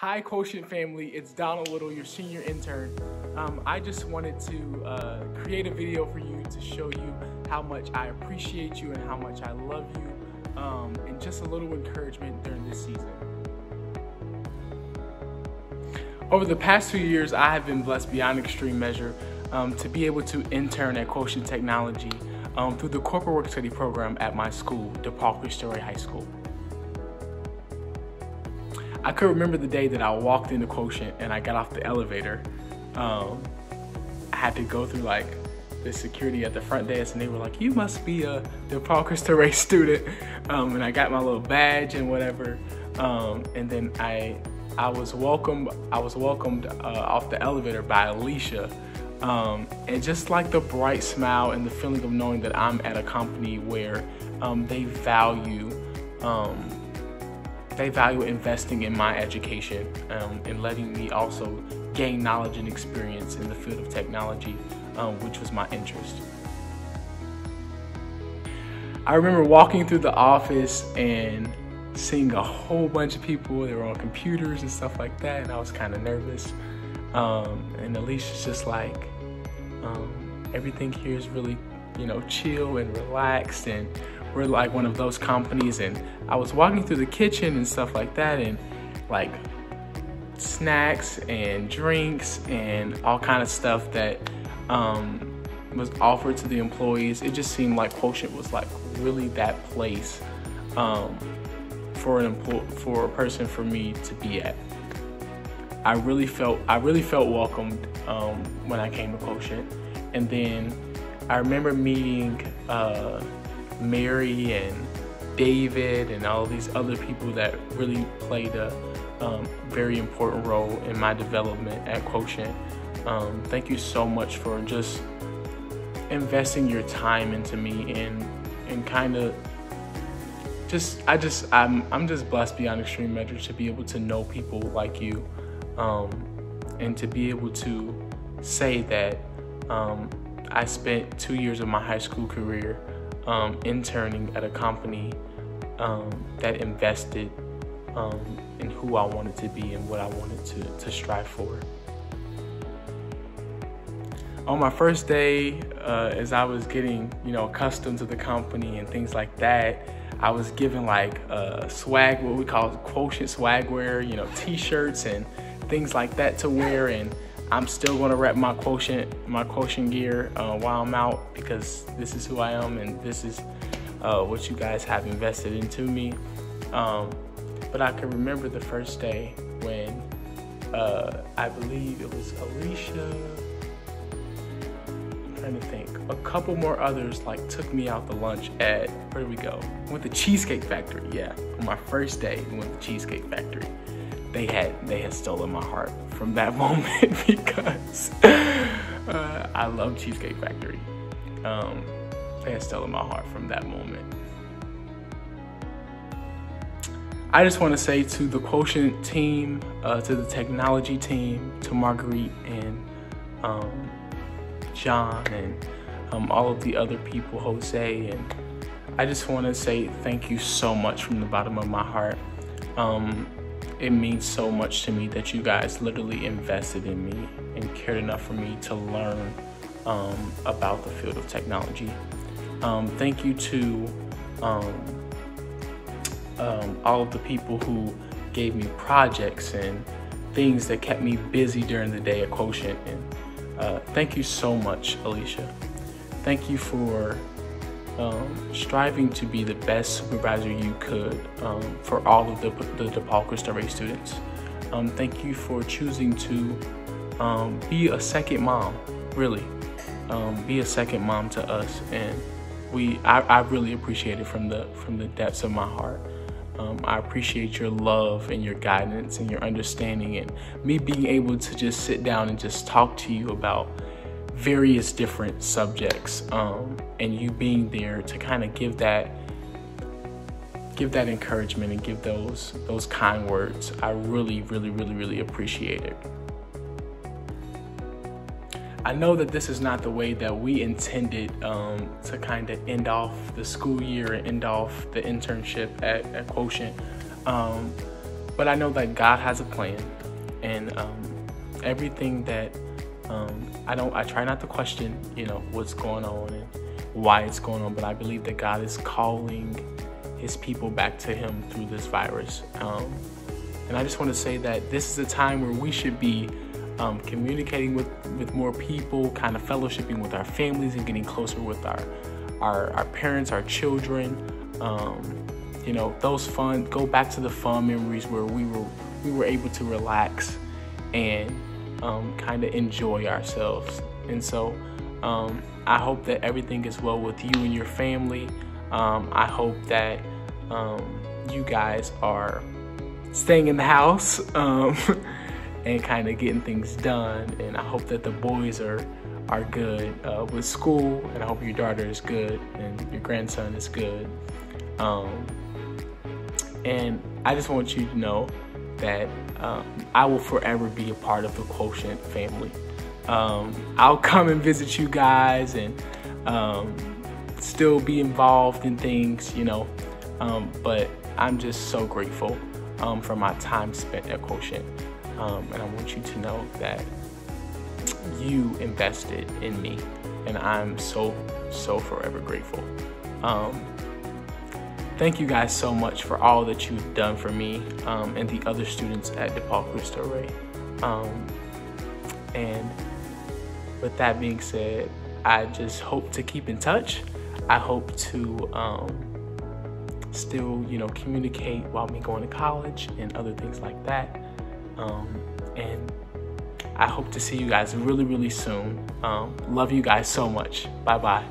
Hi, Quotient family. It's Donald Whittle, your senior intern. Um, I just wanted to uh, create a video for you to show you how much I appreciate you and how much I love you, um, and just a little encouragement during this season. Over the past two years, I have been blessed beyond extreme measure um, to be able to intern at Quotient Technology um, through the corporate work study program at my school, DePaul Cristo Rey High School. I could remember the day that I walked into Quotient and I got off the elevator. Um, I had to go through like the security at the front desk and they were like, you must be a DePaul Cristo Rey High student. Um, and I got my little badge and whatever. Um, and then I, I was welcomed, I was welcomed uh, off the elevator by Alicia. Um, and just like the bright smile and the feeling of knowing that I'm at a company where um, they value um, they value investing in my education um, and letting me also gain knowledge and experience in the field of technology, um, which was my interest. I remember walking through the office and seeing a whole bunch of people. They were on computers and stuff like that, and I was kind of nervous. Um, and Alicia's just like, um, everything here is really, you know, chill and relaxed, and we're like one of those companies. And I was walking through the kitchen and stuff like that, and like snacks and drinks and all kind of stuff that um, was offered to the employees. It just seemed like Quotient was like really that place um, for an for a person for me to be at. I really felt I really felt welcomed um, when I came to Quotient, and then I remember meeting uh, Mary and David and all these other people that really played a um, very important role in my development at Quotient. Um, thank you so much for just investing your time into me and and kind of just I just I'm I'm just blessed beyond extreme measure to be able to know people like you um, and to be able to say that um, I spent two years of my high school career um, interning at a company um, that invested um, in who I wanted to be and what I wanted to, to strive for. On my first day, uh, as I was getting, you know, accustomed to the company and things like that, I was given like uh, swag, what we call quotient swagwear, you know, t-shirts and things like that to wear. And I'm still gonna rep my quotient, my quotient gear uh, while I'm out because this is who I am and this is uh, what you guys have invested into me. Um, but I can remember the first day when uh, I believe it was Alicia. Trying to think. A couple more others like took me out to lunch at where do we go? went to Cheesecake Factory. Yeah, on my first day, we went to Cheesecake Factory. They had they had stolen my heart from that moment because uh, I love Cheesecake Factory. Um, they had stolen my heart from that moment. I just want to say to the Quotient team, uh, to the technology team, to Marguerite and um, John and um, all of the other people, Jose, and I just want to say thank you so much from the bottom of my heart. Um, it means so much to me that you guys literally invested in me and cared enough for me to learn um, about the field of technology. Um, thank you to um, um, all of the people who gave me projects and things that kept me busy during the day at Quotient. And uh, thank you so much, Alicia. Thank you for um, striving to be the best supervisor you could um, for all of the, the DePaul Cristo Rey High students. Um, thank you for choosing to um, be a second mom, really. Um, be a second mom to us. And we, I, I really appreciate it from the, from the depths of my heart. Um, I appreciate your love and your guidance and your understanding and me being able to just sit down and just talk to you about various different subjects um, and you being there to kind of give that give that encouragement and give those those kind words. I really, really, really, really appreciate it. I know that this is not the way that we intended um, to kind of end off the school year and end off the internship at, at Quotient. Um, but I know that God has a plan, and um, everything that um, I don't, I try not to question, you know, what's going on and why it's going on, but I believe that God is calling His people back to Him through this virus. Um, and I just want to say that this is a time where we should be um, communicating with, with more people, kind of fellowshipping with our families and getting closer with our, our, our parents, our children. Um, you know, those fun, go back to the fun memories where we were, we were able to relax and um, kind of enjoy ourselves. And so um, I hope that everything is well with you and your family. Um, I hope that um, you guys are staying in the house um, and kind of getting things done. And I hope that the boys are are good uh, with school, and I hope your daughter is good and your grandson is good. Um, and I just want you to know that um, I will forever be a part of the Quotient family. Um, I'll come and visit you guys and um, still be involved in things, you know, um, but I'm just so grateful um, for my time spent at Quotient. And I want you to know that you invested in me, and I'm so, so forever grateful. Um, thank you guys so much for all that you've done for me um, and the other students at DePaul Cristo Rey. Um, and with that being said, I just hope to keep in touch. I hope to um, still, you know, communicate while me going to college and other things like that. Um, and I hope to see you guys really, really soon. Um, love you guys so much. Bye bye.